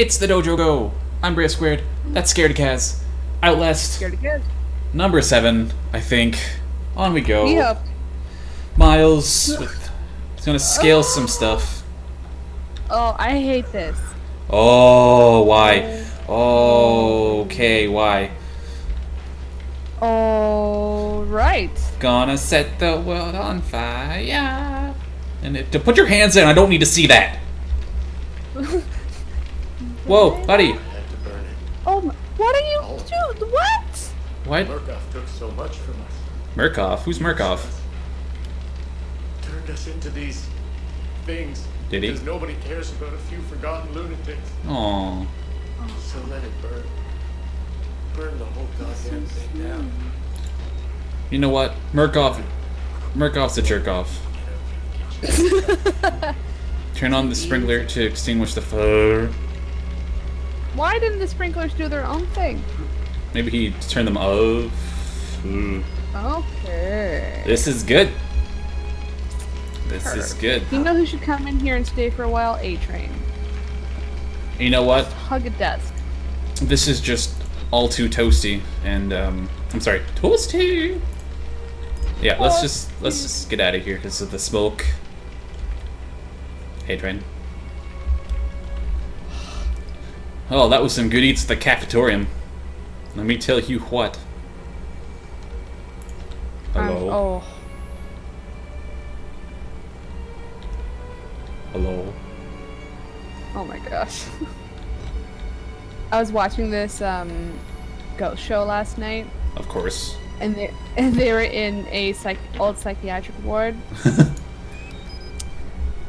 It's the Dojo Go. I'm Brave Squared. That's Scaredy Kaz. Outlast. Scared of kids. Number seven, I think. On we go. Yep. Miles. With, he's gonna scale some stuff. Oh, I hate this. Oh, why? Oh, okay, why? Oh, right. Gonna set the world on fire. And it, to put your hands in, I don't need to see that. Whoa, buddy. had to burn it. Oh, my- what are you Oh. doing? What? What? Murkoff took so much from us. Murkoff? Who's Murkoff? Turned us into these things. Did he? Because nobody cares about a few forgotten lunatics. Oh. So let it burn. Burn the whole goddamn thing down. You know what? Murkoff. Murkoff's a jerk off. Turn on the sprinkler to extinguish the fire. Why didn't the sprinklers do their own thing? Maybe he turned them off. Ooh. Okay. This is good. This is good. You know who should come in here and stay for a while? A Train. You know what? Hug a desk. This is just all too toasty, and um, I'm sorry, toasty. Yeah, let's just let's just get out of here because of the smoke. Hey, train. Oh, that was some good eats at the cafetorium. Let me tell you what. Um, Hello. oh. Hello. Oh my gosh. I was watching this um, ghost show last night, Of course. and they and they were in a psych old psychiatric ward,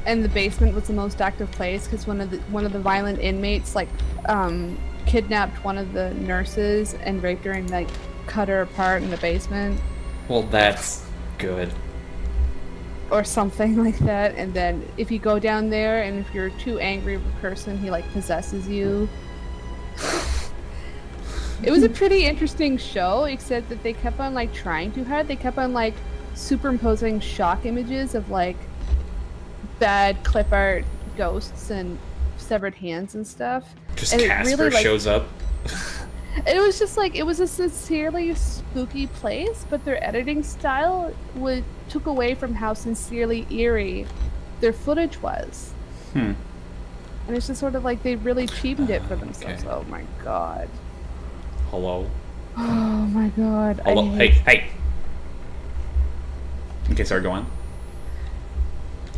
and the basement was the most active place because one of the one of the violent inmates like um, kidnapped one of the nurses and raped her and like cut her apart in the basement Well, that's good. or something like that. And then if you go down there and if you're too angry of a person, he like possesses you. it was a pretty interesting show, except that they kept on like trying too hard. They kept on like superimposing shock images of like bad clip art ghosts and severed hands and stuff. Just And it Casper really, like- shows up. It was just like it was a sincerely spooky place, but their editing style would took away from how sincerely eerie their footage was. Hmm. And it's just sort of like they really cheapened it for themselves. Okay. Oh my god. Hello. Oh my god. Hello. I Hey, hey. Okay, sorry, go on.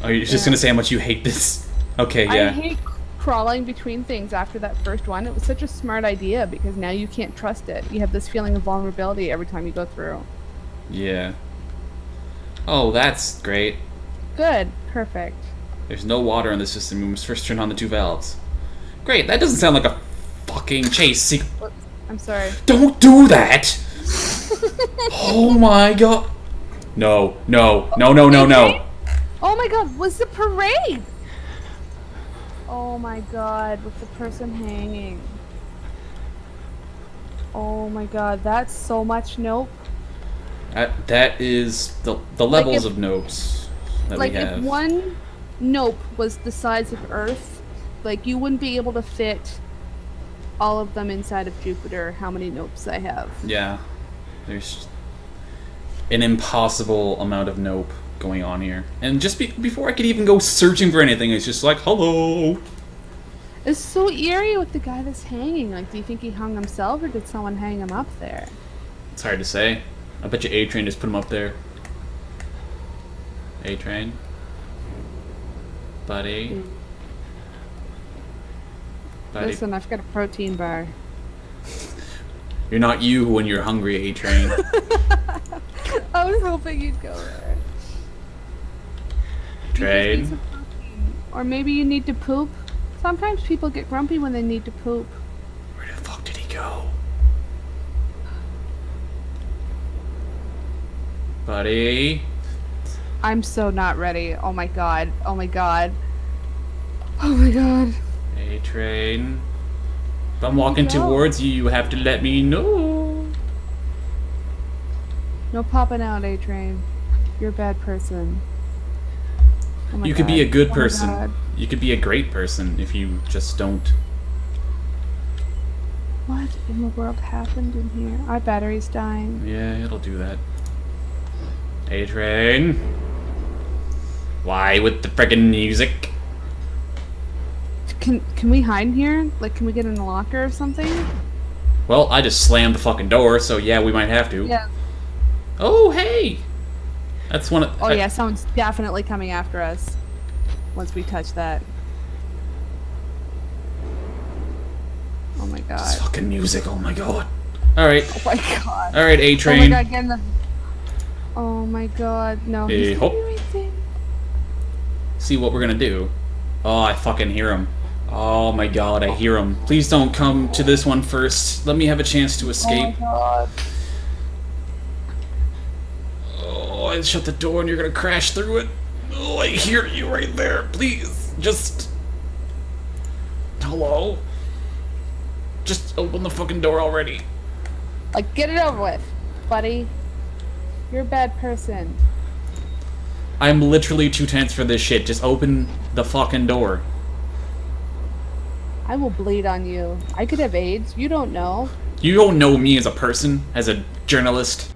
Oh, you're just Yeah. gonna say how much you hate this? Okay, yeah. I hate crawling between things after that first one. It was such a smart idea because now you can't trust it. You have this feeling of vulnerability every time you go through. Yeah. Oh, that's great. Good. Perfect. There's no water in the system. We must first turn on the two valves. Great. That doesn't sound like a fucking chase sequence. I'm sorry. Don't do that. oh my god. No, no, no, no, no, no. Oh my god, was the parade? Oh my god, with the person hanging. Oh my god, that's so much nope. That, that is the the levels if- of nopes that like we have. Like if one nope was the size of Earth, like you wouldn't be able to fit all of them inside of Jupiter, how many nopes I have. Yeah. There's an impossible amount of nope going on here. And just be- before I could even go searching for anything, it's just like, hello. It's so eerie with the guy that's hanging. Like, do you think he hung himself or did someone hang him up there? It's hard to say. I bet you A Train just put him up there. A Train. Buddy. Hmm. Buddy. Listen, I've got a protein bar. You're not you when you're hungry, A Train. I was hoping you'd go there. You just need Train. Or maybe you need to poop. Sometimes people get grumpy when they need to poop. Where the fuck did he go? Buddy. I'm so not ready. Oh my god. Oh my god. Oh my god. A Train. If I'm walking towards you, you have to let me know. No popping out, A Train. You're a bad person. Oh You could be a good Oh person. You could be a great person if you just don't What in the world happened in here? Our battery's dying. Yeah, it'll do that. A train. Why with the friggin' music? Can can we hide in here? Like, can we get in a locker or something? Well, I just slammed the fucking door, so yeah, we might have to. Yeah. Oh, hey! That's one of. Oh yeah, someone's definitely coming after us. Once we touch that. Oh my This god. fucking music, oh my god. Alright, Oh my god. alright, A Oh my train. god, get in the. Oh my god, no. Hey, he's hop. gonna be right there. See what we're gonna do. Oh, I fucking hear him. Oh my god, I hear him. Please don't come to this one first. Let me have a chance to oh escape. Oh I shut the door and you're gonna crash through it. Oh, I hear you right there. Please, just. Hello? Just open the fucking door already. Like, get it over with, buddy. You're a bad person. I'm literally too tense for this shit. Just open the fucking door. I will bleed on you. I could have AIDS. You don't know. You don't know me as a person, as a journalist.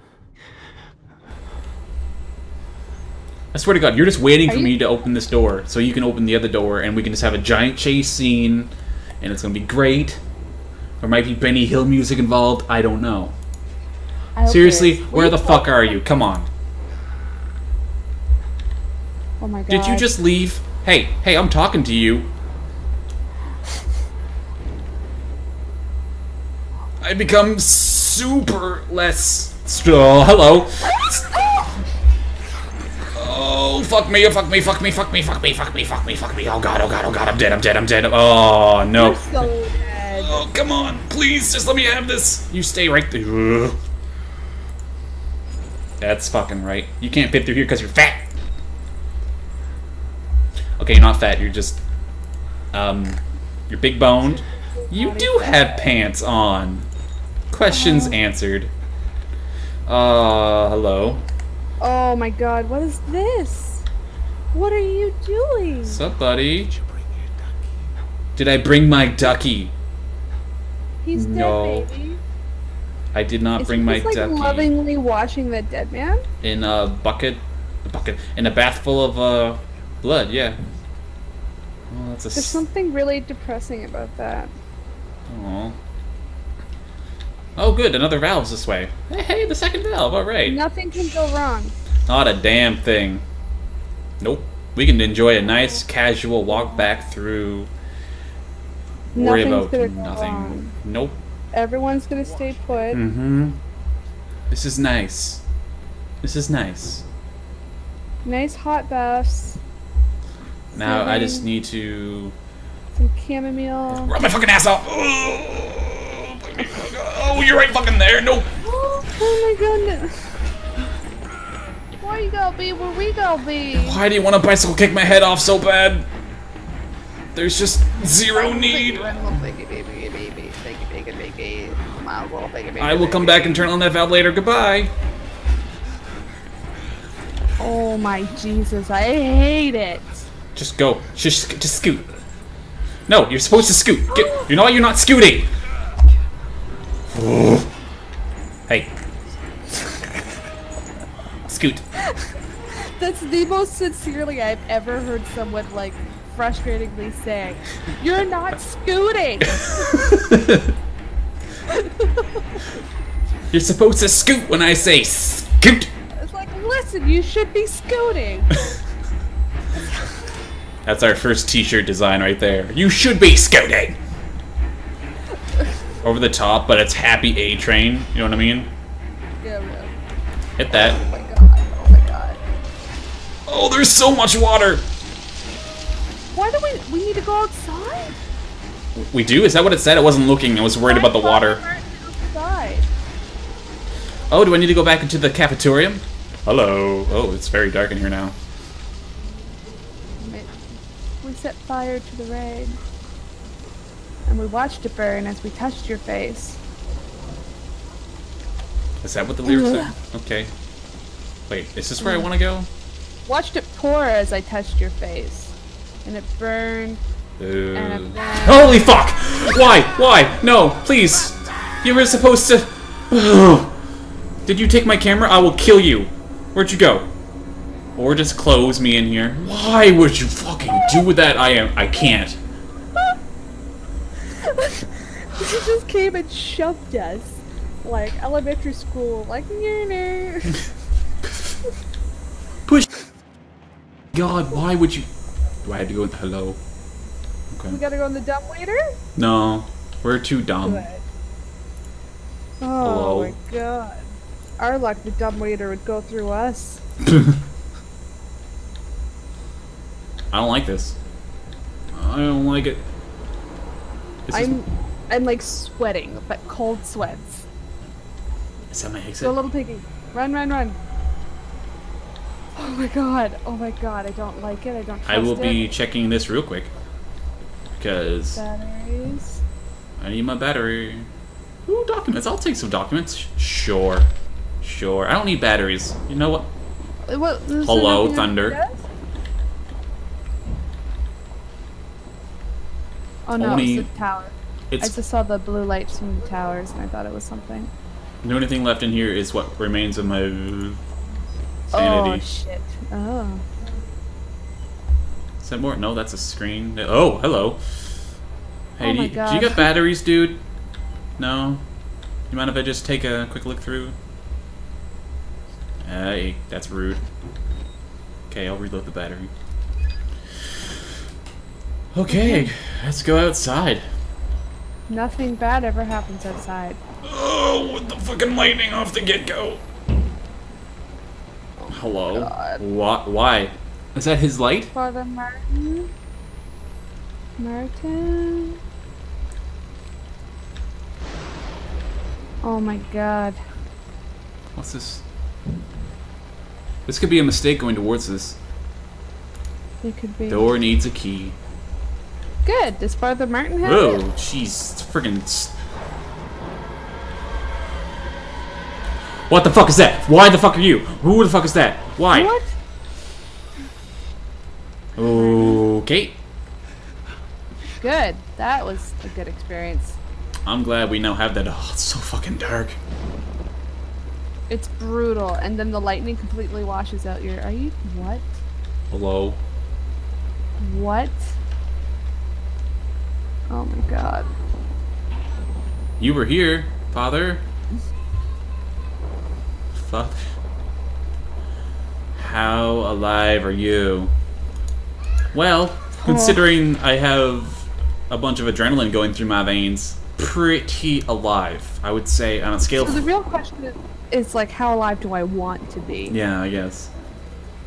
I swear to God, you're just waiting Are for you- me to open this door so you can open the other door and we can just have a giant chase scene and it's gonna be great. There might be Benny Hill music involved, I don't know. I Seriously, where the fuck are you? Come on. Oh my god. Did you just leave? Hey, hey, I'm talking to you. I become super less. Oh, hello fuck me, fuck me, fuck me, fuck me, fuck me, fuck me, fuck me, fuck me. Oh god, oh god, oh god, I'm dead, I'm dead, I'm dead. Oh no. You're so dead. Oh come on, please, just let me have this. You stay right there. That's fucking right. You can't fit through here because you're fat. Okay, you're not fat. You're just, um, you're big boned. You do have pants on. Questions uh-huh. answered. Uh, hello. Oh my god, what is this? What are you doing? What's up, buddy? Did I bring my ducky? He's No. dead, baby. I did not Is bring my like, ducky. lovingly washing that dead man? in a bucket, a bucket, in a bath full of uh, blood. Yeah. Oh, that's a. There's something really depressing about that. Aw. Oh, good. Another valve's this way. Hey, hey, the second valve. All right. Nothing can go wrong. Not a damn thing. Nope. We can enjoy a nice casual walk back through. Worry Nothing's about nothing. wrong. Nope. Everyone's gonna stay put. Mm-hmm. This is nice. This is nice. Nice hot baths. Now I just need to Some chamomile. rub my fucking ass off. Oh, you're right fucking there. Nope. oh my goodness. Why you gotta be where we gonna be? Why do you want to bicycle kick my head off so bad? There's just zero need. I will come back and turn on that valve later. Goodbye. Oh my Jesus, I hate it. Just go. Just, just scoot. No, you're supposed to scoot. Get, you know what? You're not scooting. hey. That's the most sincerely I've ever heard someone like frustratingly say. You're not scooting. You're supposed to scoot when I say scoot. It's like, listen, you should be scooting. That's our first t-shirt design right there. You should be scooting. Over the top, but it's happy A train. You know what I mean? yeah, yeah. Hit that. Oh Oh, there's so much water. Why do we we need to go outside? We do? Is that what it said? I wasn't looking. I was worried about the water. aren't we Outside. Oh, do I need to go back into the cafeteria? Hello. Oh, it's very dark in here now. We set fire to the raid. And we watched it burn as we touched your face. Is that what the lyrics said? Okay. Wait, is this where I want to go? Watched it pour as I touched your face. And it burned. Ooh. And then- uh. Holy fuck! Why? Why? No, please. You were supposed to. Did you take my camera? I will kill you. Where'd you go? Or just close me in here. Why would you fucking do that? I am. I can't. He just came and shoved us. Like elementary school, like yeah, Push. God, why would you? Do I have to go with hello? We gotta go on the dumb waiter? No, we're too dumb. Good. Oh Hello? my god. Our luck, the dumb waiter would go through us. I don't like this. I don't like it. This I'm I'm like sweating, but cold sweats. Is that my Go exit? little piggy. Run, run, run. Oh my god. Oh my god. I don't like it. I don't trust I will be checking this real quick. Because Batteries. I need my battery. Ooh, documents. I'll take some documents. Sure. Sure. I don't need batteries. You know what? What, Hello, Thunder. Oh no, Only- it's the tower. I just saw the blue lights from the towers and I thought it was something. the only thing left in here is what remains of my Oh shit. Oh. Is that more? No, that's a screen. Oh, hello. Hey, Oh do, you, do you got batteries, dude? No? You mind if I just take a quick look through? Hey, that's rude. Okay, I'll reload the battery. Okay, let's go outside. Nothing bad ever happens outside. Oh, with the fucking lightning off the get-go. Hello? God. Why? Why? Is that his light? Father Martin? Martin? Oh my god. What's this? This could be a mistake going towards this. It could be. Door needs a key. Good. Does Father Martin have Whoa, it? jeez, it's friggin' What the fuck is that? Why the fuck are you? Who the fuck is that? Why? What? Okay. Good. That was a good experience. I'm glad we now have that. Oh, it's so fucking dark. It's brutal, and then the lightning completely washes out your. Are you what? Hello? What? Oh my god. You were here, father. Father. How alive are you? Well, considering I have a bunch of adrenaline going through my veins, pretty alive. I would say on a scale So the real question is, is like, how alive do I want to be? Yeah, I guess.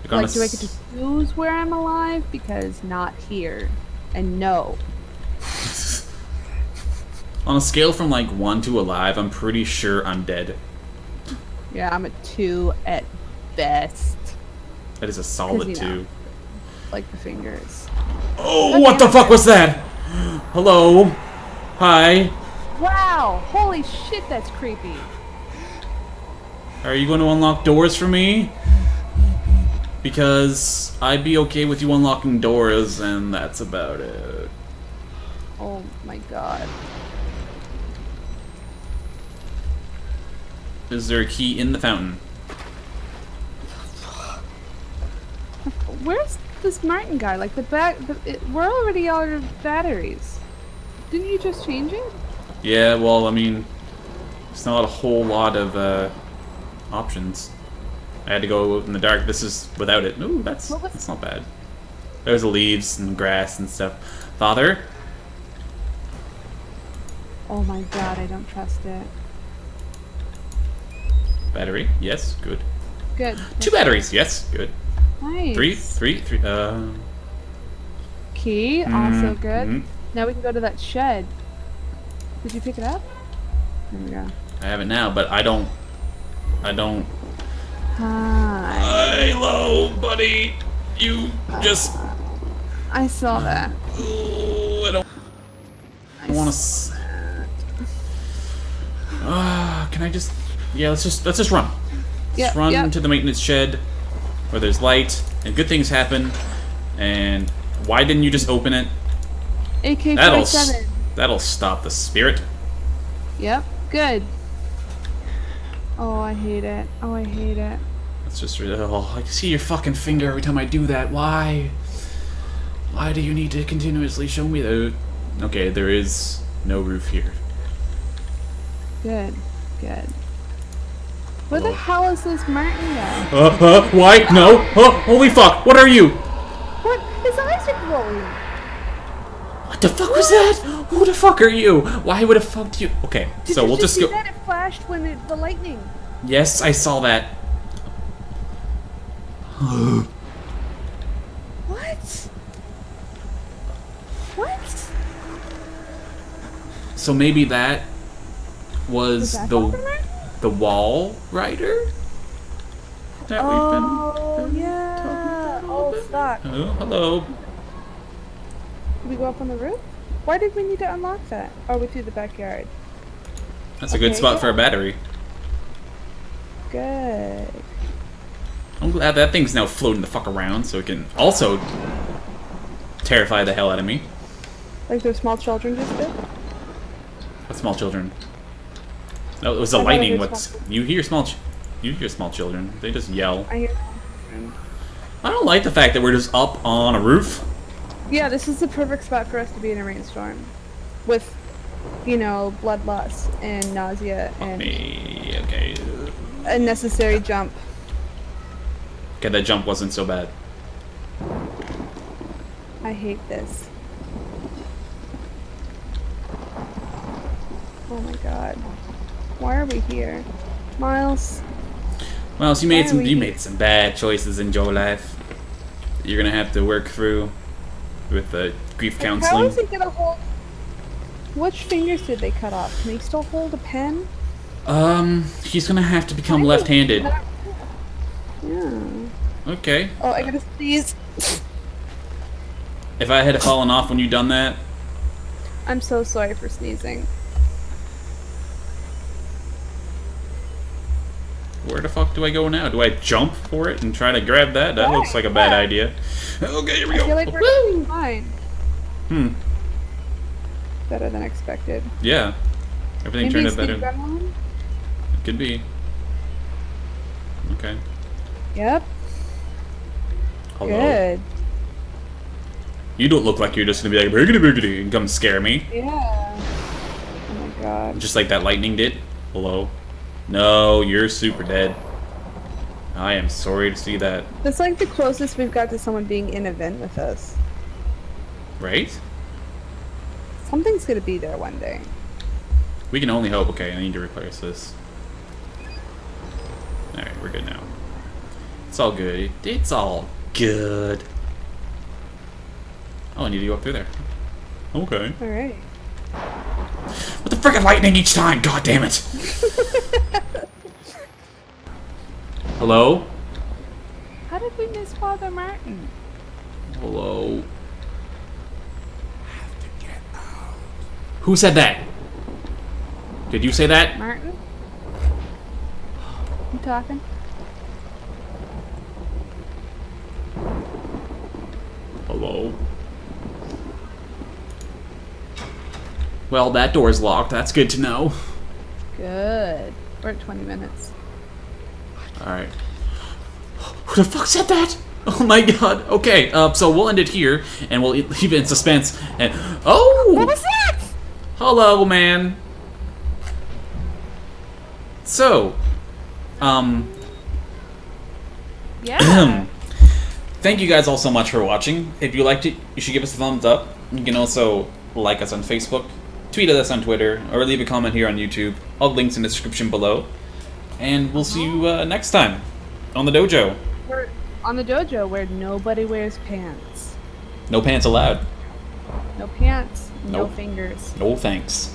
Like, on a Like, do I get to choose where I'm alive? Because not here. And no. On a scale from like 1 to alive, I'm pretty sure I'm dead. Yeah, I'm a two at best. That is a solid you know. 2. Like the fingers. Oh, what the fuck was that? Hello? Hi? Wow! Holy shit, that's creepy. Are you going to unlock doors for me? Because I'd be okay with you unlocking doors, and that's about it. Oh my god. Is there a key in the fountain? Where's this Martin guy? Like the back, the, it, we're already out of batteries. Didn't you just change it? Yeah, well, I mean, it's not a whole lot of uh, options. I had to go in the dark. This is without it. Ooh, that's that's not bad. There's the leaves and grass and stuff. Father, Oh my god, I don't trust it. Battery. Yes, good. Good. Two batteries. Yes, good. Nice. Three, three, three. Uh, Key, also Mhm, good. mhm. Now we can go to that shed. Did you pick it up? There we go. I have it now, but I don't. I don't. Hi. Hello, buddy. You just. I saw that. Ooh, I don't I want to. Ah, can I just? Yeah, let's just let's just run. Let's run yep. to the maintenance shed where there's light and good things happen. And why didn't you just open it? That'll AK-47. that'll stop the spirit. Yep. Good. Oh, I hate it. Oh, I hate it. That's just really. Oh, I can see your fucking finger every time I do that. Why? Why do you need to continuously show me that? Okay, there is no roof here. Good. Good. Where the hell is this Martin guy? Uh, uh, why? No! Oh, holy fuck! What are you? What? His eyes are glowing. What the fuck was that? Who the fuck are you? Why would have fucked you? Okay, Did so you we'll just just see go. that? It flashed when it, the lightning. Yes, I saw that. What? What? So maybe that was Was that the? The wall rider that Oh, we've been. Oh, yeah. Oh, fuck. Oh, hello. Did we go up on the roof? Why did we need to unlock that? Or we through the backyard? That's a good Okay, spot for a battery. Good. I'm glad that thing's now floating the fuck around, so it can also terrify the hell out of me. Like those small children just did? What small children? No, it was the I lightning. What's you hear small? Ch- you hear small children? They just yell. I hear. I don't like the fact that we're just up on a roof. Yeah, this is the perfect spot for us to be in a rainstorm. With, you know, bloodlust and nausea and Me, okay. a necessary jump. Okay, that jump wasn't so bad. I hate this. Oh my god. Why are we here? Miles, Miles, you made some you here? made some bad choices in your life. You're gonna have to work through with the grief how counseling. is he gonna hold? Which fingers did they cut off? Can he still hold a pen? Um, he's gonna have to become left-handed. Yeah. Okay. Oh, I gotta sneeze. If I had fallen off when you done that, I'm so sorry for sneezing. Where the fuck do I go now? Do I jump for it and try to grab that? That looks like a bad Yeah. idea. Okay, here we I go. feel like we're Woo! fine. Hmm. Better than expected. Yeah. Everything Maybe turned out better. adrenaline? Could be. Okay. Yep. Hello. Good. You don't look like you're just gonna be like boogity boogity and come scare me. Yeah. Oh my god. Just like that lightning did. Hello. No, you're super dead. I am sorry to see that. That's like the closest we've got to someone being in a vent with us. Right? Something's gonna be there one day. We can only hope. Okay, I need to replace this. Alright, we're good now. It's all good. It's all good. Oh, I need to go up through there. Okay. Alright. What the frickin' lightning each time? God damn it! Hello? How did we miss Father Martin? Hello? Who said that? Did you say that? Martin? You talking? Hello? Well, that door's locked. That's good to know. Good. We're at 20 minutes. Alright. Who the fuck said that? Oh my god. Okay, uh, so we'll end it here, and we'll leave it in suspense. And oh, What was that? hello, man. So, um, Yeah. thank you guys all so much for watching. If you liked it, you should give us a thumbs up. You can also like us on Facebook, tweet at us on Twitter, or leave a comment here on YouTube. All the links in the description below. And we'll see you uh, next time on the dojo. We're on the dojo where nobody wears pants. No pants allowed. No pants, no Nope. fingers. No thanks.